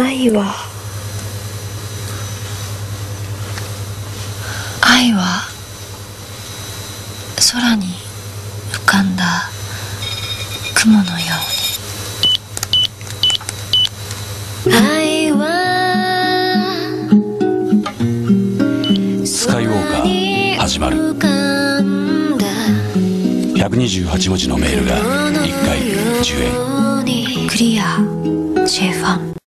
愛は？愛は？空に浮かんだ雲のように。愛はスカイウォーカー始まる。128文字のメールが1回10円。クリア。J ファン。